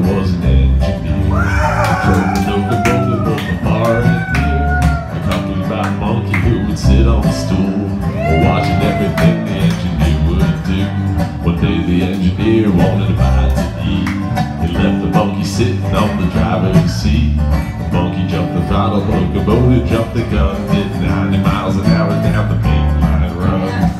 was an engineer. Turned over roller was a bar and beer. Accompanied by a monkey who would sit on a stool, watching everything the engineer would do. One day the engineer wanted a bite to eat. He left the monkey sitting on the driver's seat. The monkey jumped the throttle, locomotive jumped the gun, did 90 miles an hour down the main line run.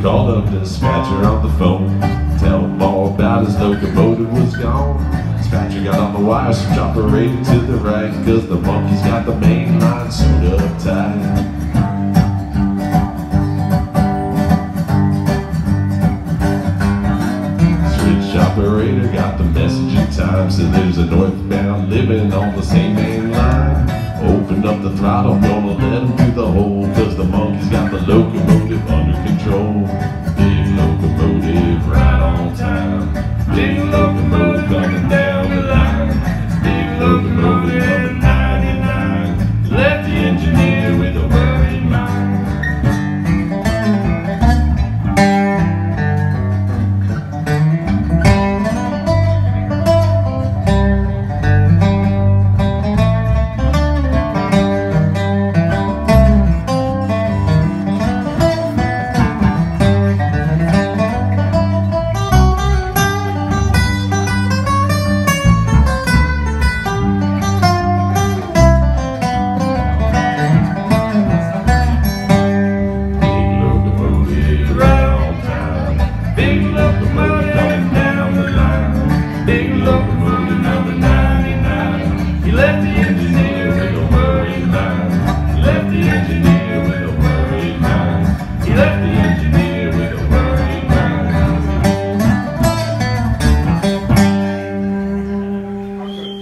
Called up the dispatcher on the phone. Tell all about his locomotive was gone. Dispatcher got on the wire, switch operated to the right. Cause the monkey's got the main line sewed up tight. Got the message in time. So there's a northbound living on the same main line. Open up the throttle, gonna let him through the hole. Cause the monkey's got the locomotive under control. Line. Big locomotive number 99. He left the engineer with a worried mind. He left the engineer with a worried mind. He left the engineer with a worried mind.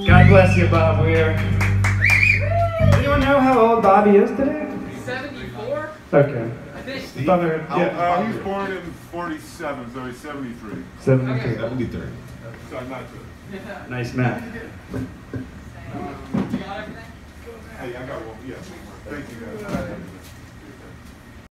God bless you, Bob Weir. Anyone know how old Bobby is today? 74? Okay. I think. Thought I Uh, yeah, uh, he was born in 47, so he's 73. 73. 73. So I'm not sure. Nice math. You? Hey, I got one. Yeah, thank you guys.